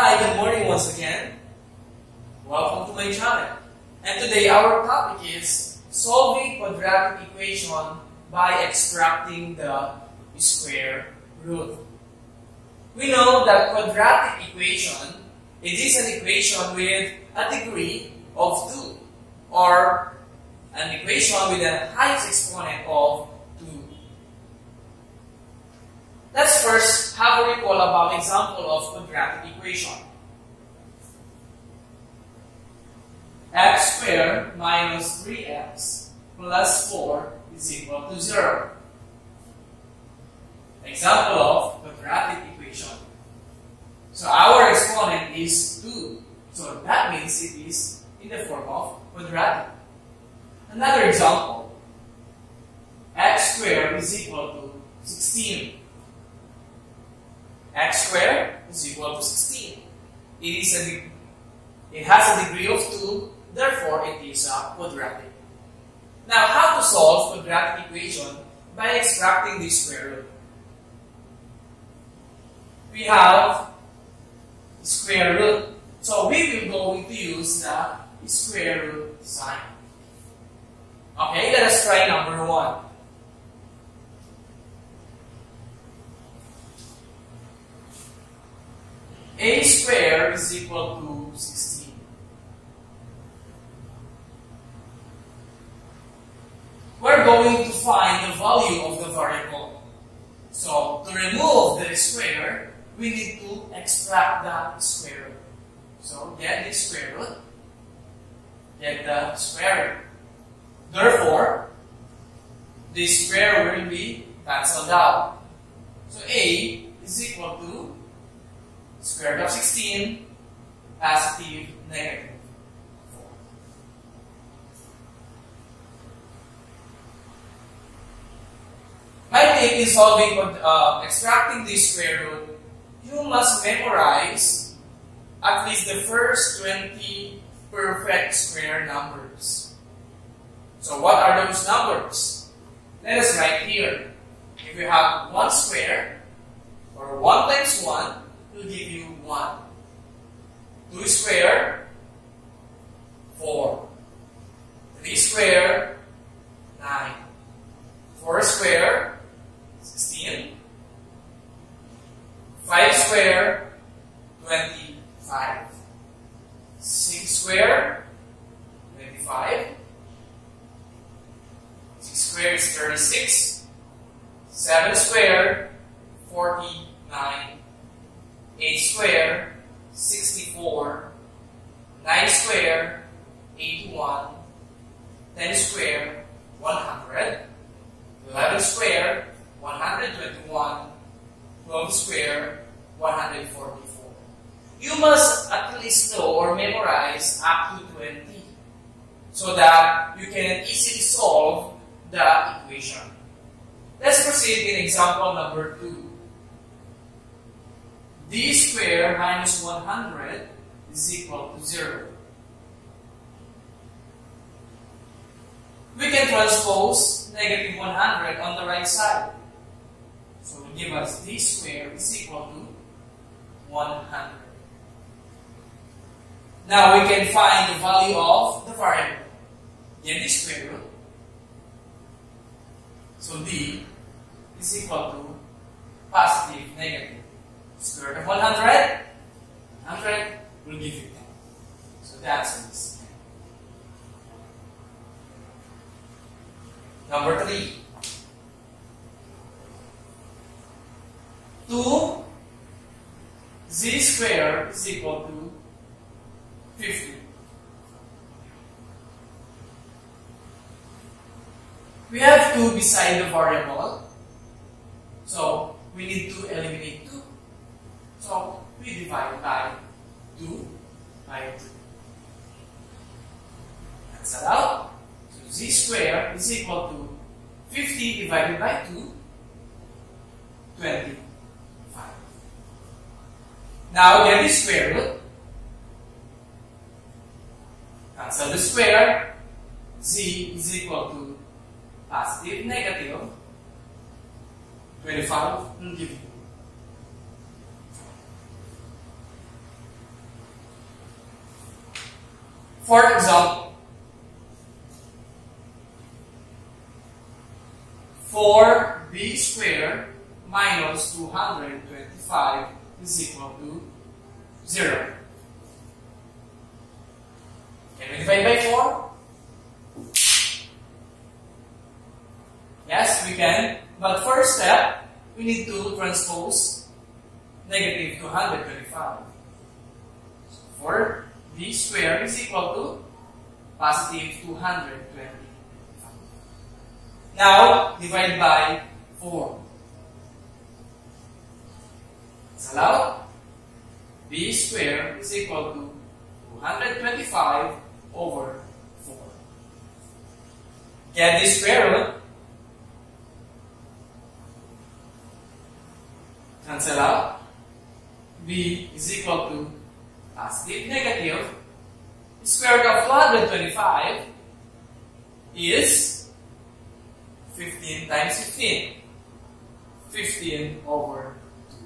Hi, good morning once again. Welcome to my channel. And today our topic is solving quadratic equation by extracting the square root. We know that quadratic equation, it is an equation with a degree of 2 or an equation with the highest exponent of 2. Let's first have a recall about example of quadratic equation. X squared minus 3x plus 4 is equal to 0. Example of quadratic equation. So our exponent is 2. So that means it is in the form of quadratic. Another example. x squared is equal to 16. x squared is equal to 16. It is a it has a degree of 2, therefore it is a quadratic. Now, how to solve quadratic equation by extracting the square root? We have square root. So we will going to use the square root sign. Okay, let us try number one. A squared is equal to 16. We're going to find the value of the variable. So, to remove the square, we need to extract the square root. So, get the square root, get the square root. Therefore, the square will be cancelled out. So, a is equal to square root of 16, positive, negative 4. My tip in solving, uh, extracting this square root, you must memorize at least the first 20 perfect square numbers. So what are those numbers? Let us write here. If you have 1 square, or 1 times 1, will give you 1. 2 square, 4. 3 square, 9. 4 square, 16. 5 square, 25. 6 square, 25. 6 square is 36. 7 square, 49. 8 square, 64, 9 square, 81, 10 square, 100, 11 square, 121, 12 square, 144. You must at least know or memorize up to 20 so that you can easily solve the equation. Let's proceed in example number 2 d squared minus 100 is equal to 0. We can transpose negative 100 on the right side. So will give us d squared is equal to 100. Now we can find the value of the variable. Get the square root. So d is equal to positive negative square root of 100, 100 will give you 10. So that's this. Number 3. 2 z squared is equal to 50. We have 2 beside the variable. square is equal to 50 divided by 2, 25. Now get the square root. Cancel the square. z is equal to positive negative 25 and give. For example, 4b squared minus 225 is equal to 0. Can we divide by 4? Yes, we can. But first step, we need to transpose negative 225. So 4b squared is equal to positive 225. Now, divide by 4. It's allowed. b squared is equal to 225 over 4. Get the square root. Cancel out. b is equal to positive negative. Square root of 225 is 15 times 15. 15 over 2.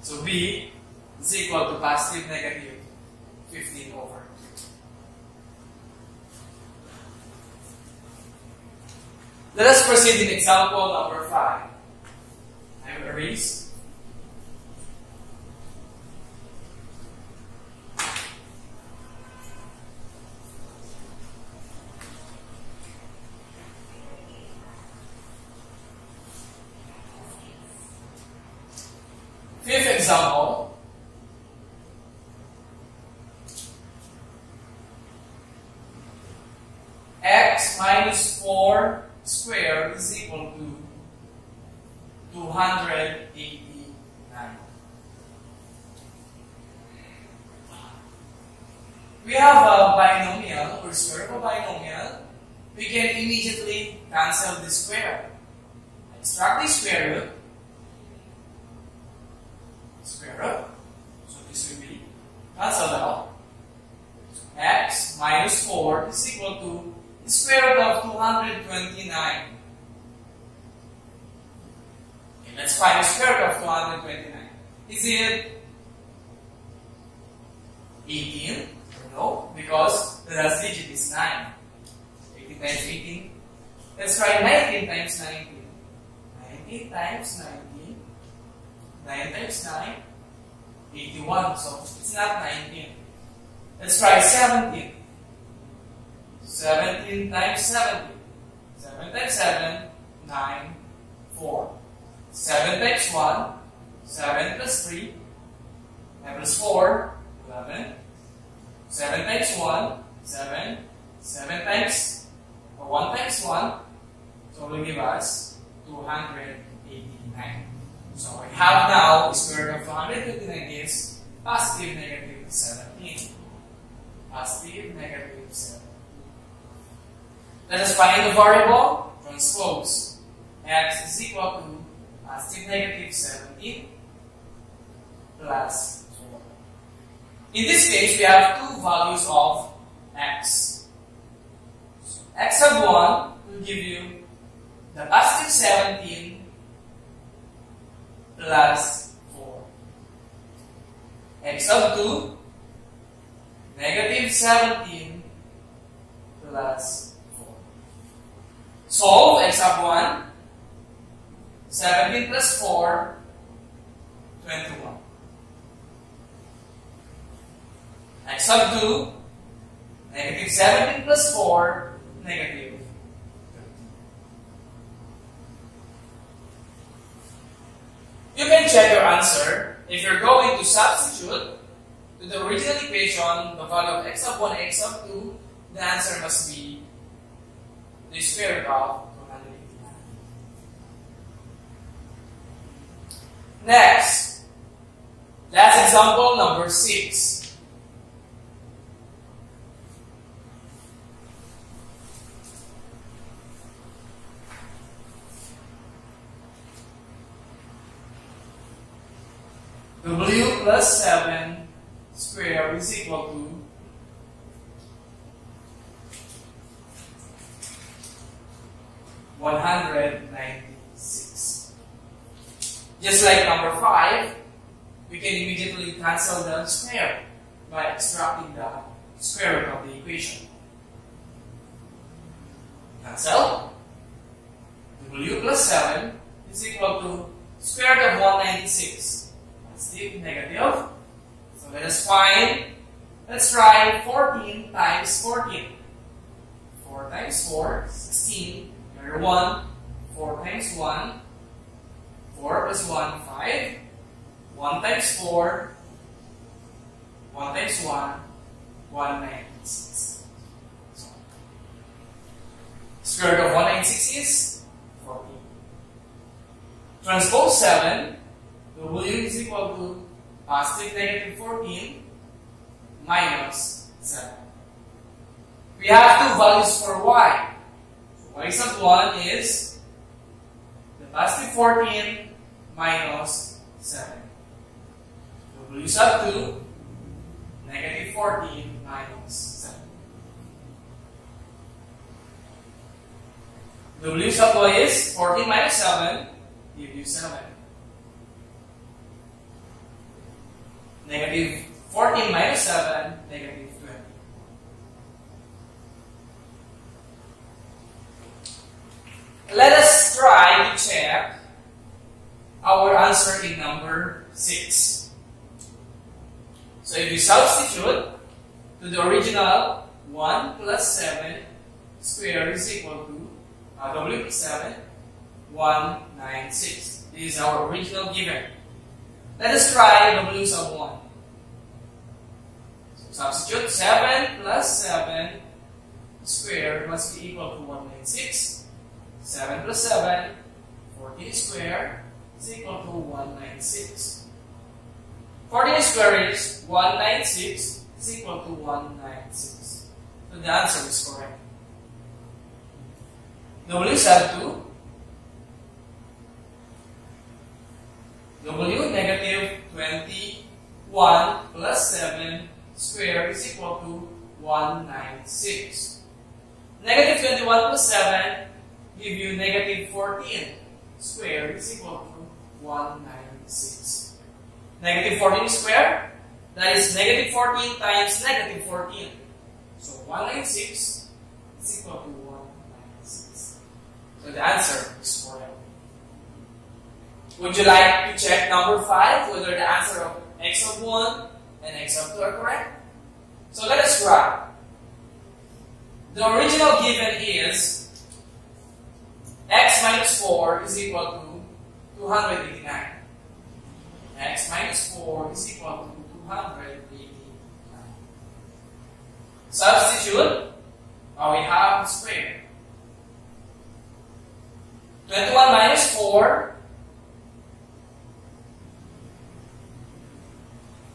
So b is equal to positive negative 15 over 2. Let us proceed in example number 5. I will erase. Fifth example. Minus 4 squared is equal to 289. We have a binomial or square of a binomial. We can immediately cancel the square. Extract the square root square root. So this will be cancelled out. x minus 4 is equal to square root of 229. Okay, let's find the square root of 229. Is it 18? No, because the last digit is 9. 18 times 18. Let's try 19 times 19. 19 times 19. 9 times 9, 81. So it's not 19. Let's try 17. 17 times 17. 7 times 7, 9, 4. 7 times 1, 7 plus 3, 9 plus 4, 11. 7 times 1, 7. 7 times, or 1 times 1, so will give us 289. So we have now the square root of 289 is positive negative 17. Positive negative 17. Let us find the variable. Transpose. x is equal to positive negative 17 plus 4. In this case, we have two values of x. So x of 1 will give you the positive 17 plus 4. x of 2, negative 17 plus 4. Solve x sub 1, 17 plus 4, 21. x sub 2, negative 17 plus 4, negative 13. You can check your answer if you're going to substitute to the original equation the value of x sub 1 x sub 2, the answer must be the root of 289. Next, last example number 6. W plus 7 square is equal to one hundred ninety-six. Just like number five, we can immediately cancel the square by extracting the square root of the equation. Cancel. W plus 7 is equal to square root of 196. Positive, negative. So let us find, let's try 14 times 14. 4 times 4, 16. Number 1, 4 times 1, 4 plus 1, 5. 1 times 4, 1 times 1, 196. So, square root of 196 is 14. Transpose 7, W is equal to positive negative 14 minus 7. We have two values for y. So y sub 1 is the positive 14 minus 7. W sub 2, negative 14 minus 7. W sub is 14 minus 7, give you 7. Negative 14 minus 7, negative 20. Let us try to check our answer in number 6. So if you substitute to the original 1 plus 7 square is equal to uh, W plus 7, 196. This is our original given. Let us try W sub 1. So substitute 7 plus 7 square must be equal to 196. 7 plus 7, 14 square is equal to 196. 14 square is 196 is equal to 196. So the answer is correct. W sub 2 W negative 21 plus 7 square is equal to 196. Negative 21 plus 7 give you negative 14 square is equal to 196. Negative 14 square, that is negative 14 times negative 14. So 196 is equal to 196. So the answer is correct. Would you like to check number 5 whether the answer of x of 1 and x of 2 are correct? So let us try. The original given is x minus 4 is equal to 289. x minus 4 is equal to 289. Substitute, uh, we have square. 21 minus 4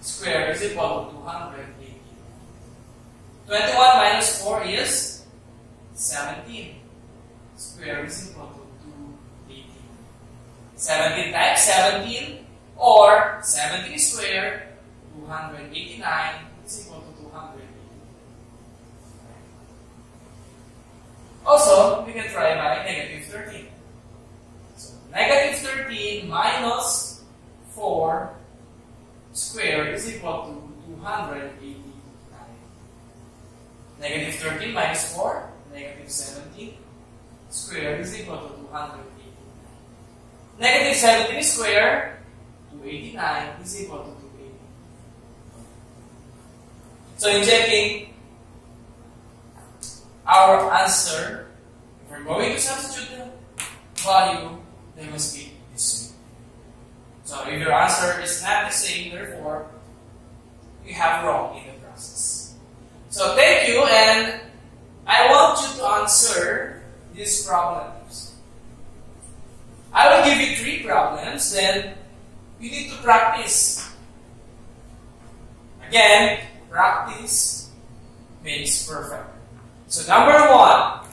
square is equal to 280. 21 minus 4 is 17. Square is equal to 280. 17 times 17 or 17 square 289 is equal to 280. Also, we can try by negative 13. So, negative 13 minus 4 square is equal to 289. Negative 13 minus 4, negative 17 square is equal to 289. Negative 17 square, 289 is equal to 280. So in checking our answer, if we're going to substitute the value, they must be the same. So if your answer is not the same, therefore, you have wrong in the process. So thank you, and I want you to answer this problems. I will give you three problems, then you need to practice. Again, practice makes perfect. So number one,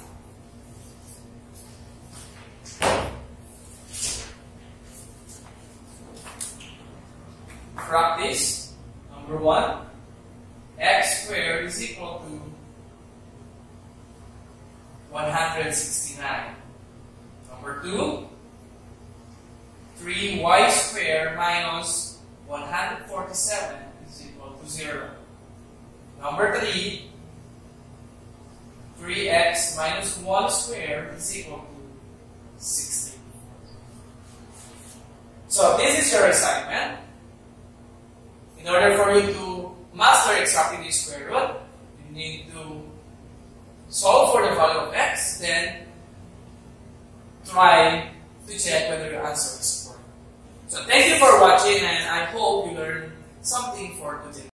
Number 3, 3x minus 1 squared is equal to 16. So this is your assignment. In order for you to master extracting the square root, you need to solve for the value of x, then try to check whether your answer is correct. So thank you for watching and I hope you learned something for today.